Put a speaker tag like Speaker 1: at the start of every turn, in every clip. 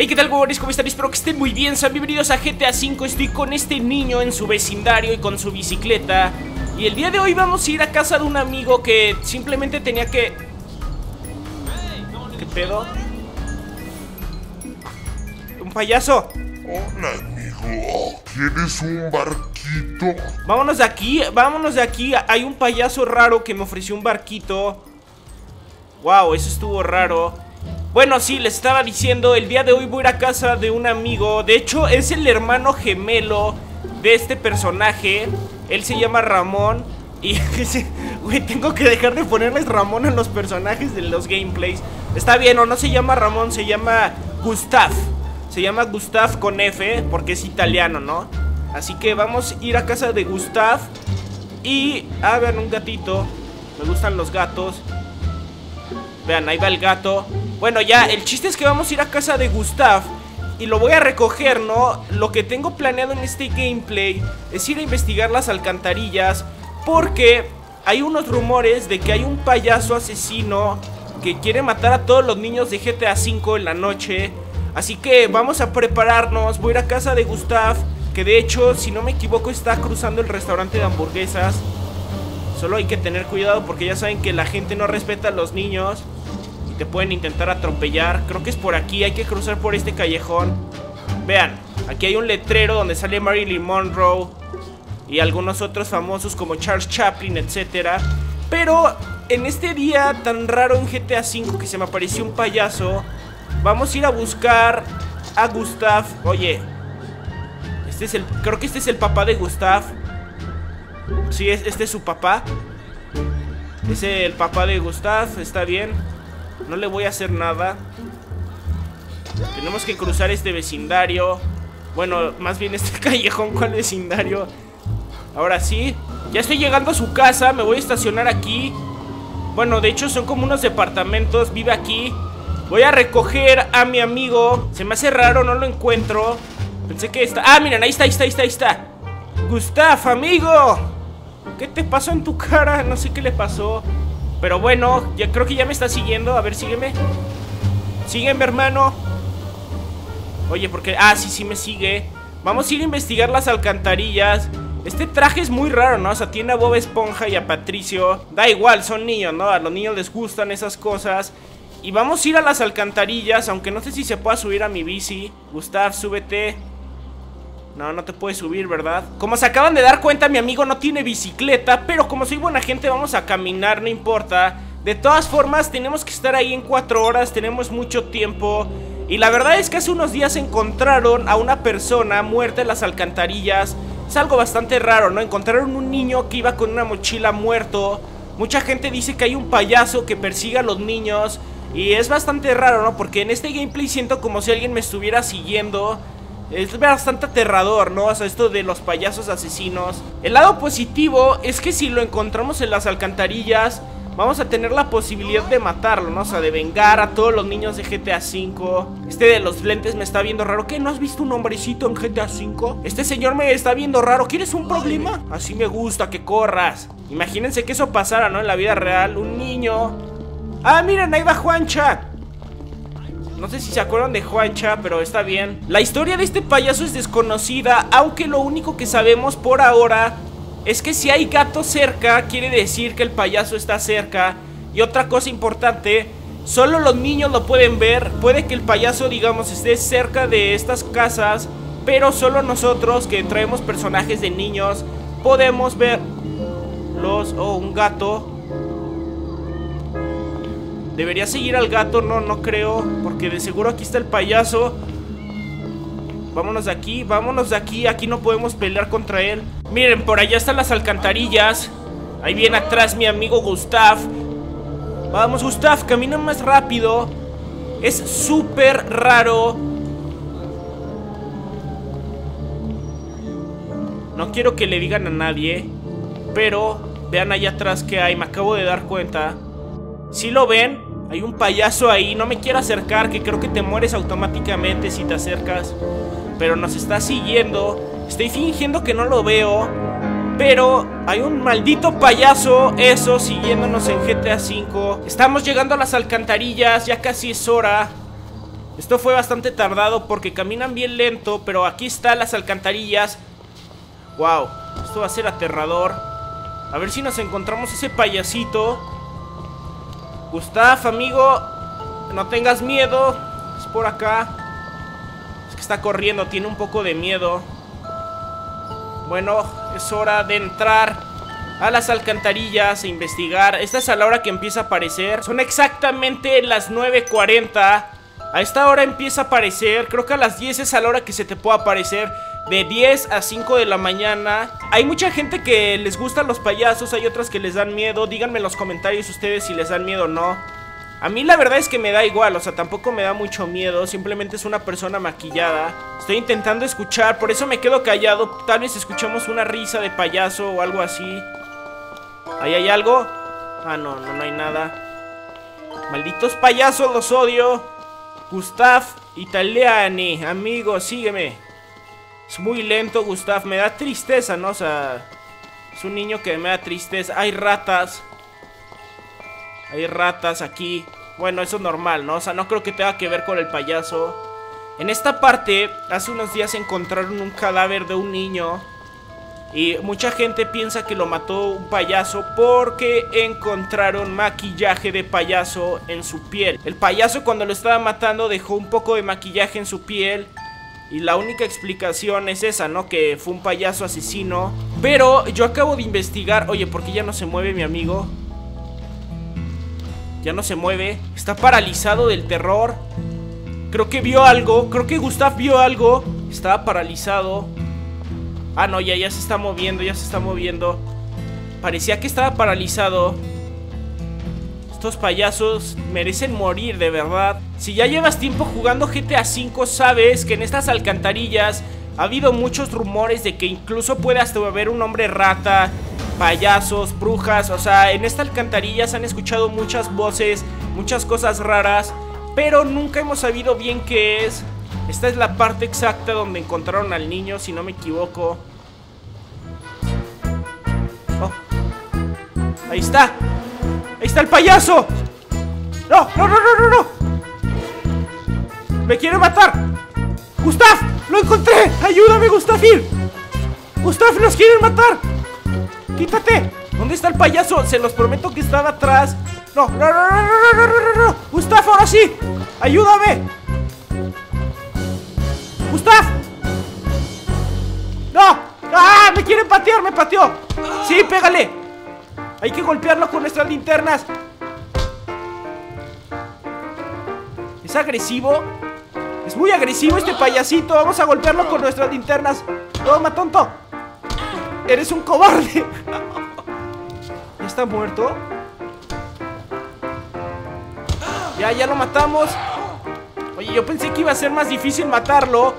Speaker 1: Hey, ¿qué tal, huevones? ¿Cómo están? Espero que estén muy bien. Sean bienvenidos a GTA V. Estoy con este niño en su vecindario y con su bicicleta. Y el día de hoy vamos a ir a casa de un amigo que simplemente tenía que... ¿Qué pedo? ¿Un payaso?
Speaker 2: Hola, amigo. ¿Quieres un barquito?
Speaker 1: Vámonos de aquí, vámonos de aquí. Hay un payaso raro que me ofreció un barquito. Wow, eso estuvo raro. Bueno, sí, les estaba diciendo, el día de hoy voy a ir a casa de un amigo. De hecho, es el hermano gemelo de este personaje. Él se llama Ramón. Y, güey, tengo que dejar de ponerles Ramón en los personajes de los gameplays. Está bien, o no se llama Ramón, se llama Gustav. Se llama Gustav con F porque es italiano, ¿no? Así que vamos a ir a casa de Gustav. Y, ah, vean, un gatito. Me gustan los gatos. Vean, ahí va el gato. Bueno, ya, el chiste es que vamos a ir a casa de Gustav y lo voy a recoger, ¿no? Lo que tengo planeado en este gameplay es ir a investigar las alcantarillas porque hay unos rumores de que hay un payaso asesino que quiere matar a todos los niños de GTA V en la noche. Así que vamos a prepararnos, voy a ir a casa de Gustav, que de hecho, si no me equivoco, está cruzando el restaurante de hamburguesas. Solo hay que tener cuidado porque ya saben que la gente no respeta a los niños te pueden intentar atropellar. Creo que es por aquí, hay que cruzar por este callejón. Vean, aquí hay un letrero donde sale Marilyn Monroe y algunos otros famosos como Charles Chaplin, etc. Pero en este día tan raro en GTA V que se me apareció un payaso, vamos a ir a buscar a Gustav. Oye, este es el, creo que este es el papá de Gustav. Sí, este es su papá. Es el papá de Gustav, está bien. No le voy a hacer nada. Tenemos que cruzar este vecindario. Bueno, más bien este callejón ¿Cuál vecindario? Ahora sí Ya estoy llegando a su casa Me voy a estacionar aquí. Bueno, de hecho son como unos departamentos Vive aquí. Voy a recoger a mi amigo. Se me hace raro, no lo encuentro. Pensé que está... Ah, miren, ahí está, ahí está, ahí está, ahí está. Gustav, amigo ¿Qué te pasó en tu cara? No sé qué le pasó pero bueno, ya creo que ya me está siguiendo. A ver, sígueme. Sígueme, hermano. Oye, porque... Ah, sí, sí me sigue. Vamos a ir a investigar las alcantarillas. Este traje es muy raro, ¿no? O sea, tiene a Bob Esponja y a Patricio. Da igual, son niños, ¿no? A los niños les gustan esas cosas. Y vamos a ir a las alcantarillas, aunque no sé si se pueda subir a mi bici. Gustav, súbete. No, no te puedes subir, ¿verdad? Como se acaban de dar cuenta, mi amigo no tiene bicicleta Pero como soy buena gente, vamos a caminar, no importa De todas formas, tenemos que estar ahí en cuatro horas Tenemos mucho tiempo Y la verdad es que hace unos días encontraron a una persona muerta en las alcantarillas Es algo bastante raro, ¿no? Encontraron un niño que iba con una mochila muerto Mucha gente dice que hay un payaso que persigue a los niños Y es bastante raro, ¿no? Porque en este gameplay siento como si alguien me estuviera siguiendo es bastante aterrador, ¿no? O sea, esto de los payasos asesinos. El lado positivo es que si lo encontramos en las alcantarillas, vamos a tener la posibilidad de matarlo, ¿no? O sea, de vengar a todos los niños de GTA V. Este de los lentes me está viendo raro. ¿Qué? ¿No has visto un hombrecito en GTA V? Este señor me está viendo raro. ¿Quieres un problema? Así me gusta que corras. Imagínense que eso pasara, ¿no? En la vida real. Un niño. Ah, miren, ahí va Juancha. No sé si se acuerdan de Juancha, pero está bien. La historia de este payaso es desconocida, aunque lo único que sabemos por ahora es que si hay gato cerca, quiere decir que el payaso está cerca. Y otra cosa importante, solo los niños lo pueden ver. Puede que el payaso, digamos, esté cerca de estas casas, pero solo nosotros que traemos personajes de niños podemos ver los... Oh, un gato. Debería seguir al gato, no, no creo Porque de seguro aquí está el payaso. Vámonos de aquí, vámonos de aquí Aquí no podemos pelear contra él. Miren, por allá están las alcantarillas. Ahí viene atrás mi amigo Gustav. Vamos Gustav, camina más rápido. Es súper raro. No quiero que le digan a nadie Pero vean allá atrás que hay Me acabo de dar cuenta. Si lo ven? Hay un payaso ahí, no me quiero acercar, que creo que te mueres automáticamente si te acercas. Pero nos está siguiendo. Estoy fingiendo que no lo veo. Pero hay un maldito payaso, eso, siguiéndonos en GTA V. Estamos llegando a las alcantarillas, ya casi es hora. Esto fue bastante tardado porque caminan bien lento, pero aquí están las alcantarillas. Wow, esto va a ser aterrador. A ver si nos encontramos ese payasito. Gustav, amigo, no tengas miedo. Es por acá. Es que está corriendo, tiene un poco de miedo. Bueno, es hora de entrar a las alcantarillas e investigar. Esta es a la hora que empieza a aparecer. Son exactamente las 9.40. A esta hora empieza a aparecer. Creo que a las 10 es a la hora que se te puede aparecer. De 10 a 5 de la mañana. Hay mucha gente que les gustan los payasos. Hay otras que les dan miedo. Díganme en los comentarios ustedes si les dan miedo o no. A mí la verdad es que me da igual, o sea, tampoco me da mucho miedo, simplemente es una persona maquillada. Estoy intentando escuchar, por eso me quedo callado, tal vez escuchemos una risa de payaso o algo así. ¿Ahí hay algo? Ah, no, no, no hay nada. Malditos payasos, los odio. Gustav Italiani, amigo, sígueme. Es muy lento, Gustav, me da tristeza, ¿no? O sea, es un niño que me da tristeza. Hay ratas. Hay ratas aquí. Bueno, eso es normal, ¿no? O sea, no creo que tenga que ver con el payaso. En esta parte, hace unos días encontraron un cadáver de un niño. Y mucha gente piensa que lo mató un payaso porque encontraron maquillaje de payaso en su piel. El payaso cuando lo estaba matando dejó un poco de maquillaje en su piel. Y la única explicación es esa, ¿no? Que fue un payaso asesino. Pero yo acabo de investigar... Oye, ¿por qué ya no se mueve mi amigo? Ya no se mueve. Está paralizado del terror. Creo que vio algo. Creo que Gustav vio algo. Estaba paralizado. Ah, no, ya, ya se está moviendo. Ya se está moviendo. Parecía que estaba paralizado. Estos payasos merecen morir, de verdad. Si ya llevas tiempo jugando GTA V, sabes que en estas alcantarillas ha habido muchos rumores de que incluso puede hasta haber un hombre rata payasos, brujas, o sea, en esta alcantarilla se han escuchado muchas voces, muchas cosas raras, pero nunca hemos sabido bien qué es. Esta es la parte exacta donde encontraron al niño, si no me equivoco. Oh. Ahí está. ¡Ahí está el payaso! ¡No, no, no, no, no! no! ¡Me quiere matar! ¡Gustav! ¡Lo encontré! ¡Ayúdame, Gustafir! ¡Gustav, nos quieren matar! ¡Quítate! ¿Dónde está el payaso? Se los prometo que estaba atrás. No, no, no, no, no, no, no, no. Gustav, ahora sí. Ayúdame. Gustav. No. Ah, me quieren patear, me pateó. Sí, pégale. Hay que golpearlo con nuestras linternas. ¿Es agresivo? Es muy agresivo este payasito. Vamos a golpearlo con nuestras linternas. Toma, tonto. ¡Eres un cobarde! ¿Ya está muerto? Ya, ya lo matamos Oye, yo pensé que iba a ser más difícil matarlo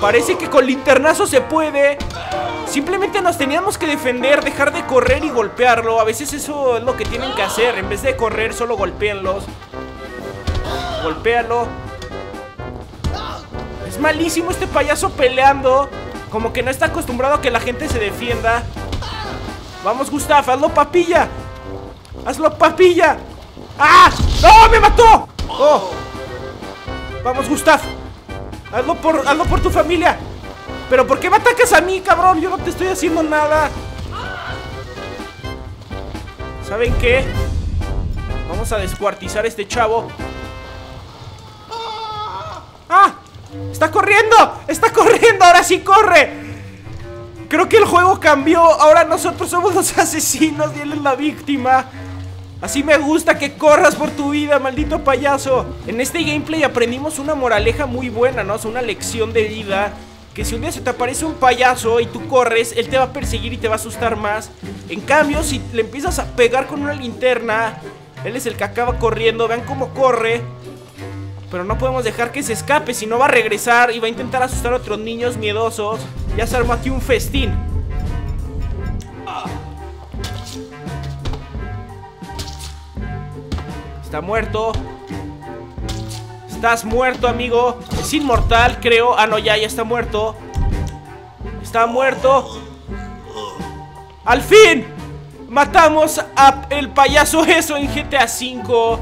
Speaker 1: Parece que con linternazo se puede Simplemente nos teníamos que defender, dejar de correr y golpearlo. A veces eso es lo que tienen que hacer. En vez de correr, solo golpeenlos Golpéalo. Es malísimo este payaso peleando. Como que no está acostumbrado a que la gente se defienda. Vamos, Gustav, hazlo papilla. Hazlo papilla. ¡Ah! ¡No! ¡Me mató! ¡Oh! Vamos, Gustav. Hazlo por, hazlo por tu familia ¿Pero por qué me atacas a mí, cabrón? Yo no te estoy haciendo nada ¿Saben qué? Vamos a descuartizar a este chavo ¡Ah! ¡Está corriendo! ¡Está corriendo! ¡Ahora sí corre! Creo que el juego cambió Ahora nosotros somos los asesinos Y él es la víctima Así me gusta que corras por tu vida, maldito payaso En este gameplay aprendimos una moraleja muy buena, ¿no? una lección de vida Que si un día se te aparece un payaso y tú corres Él te va a perseguir y te va a asustar más En cambio, si le empiezas a pegar con una linterna Él es el que acaba corriendo Vean cómo corre pero no podemos dejar que se escape, si no va a regresar y va a intentar asustar a otros niños miedosos. Ya se armó aquí un festín. Está muerto. Estás muerto, amigo. Es inmortal, creo. Ah, no, ya, ya está muerto. Está muerto. ¡Al fin! Matamos a el payaso eso en GTA V.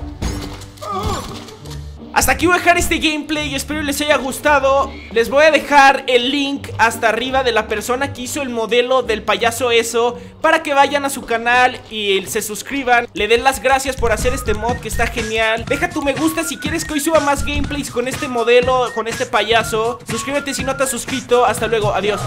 Speaker 1: Hasta aquí voy a dejar este gameplay, espero les haya gustado. Les voy a dejar el link hasta arriba de la persona que hizo el modelo del payaso eso Para que vayan a su canal y se suscriban. Le den las gracias por hacer este mod que está genial. Deja tu me gusta si quieres que hoy suba más gameplays con este modelo, con este payaso. Suscríbete si no te has suscrito, hasta luego, adiós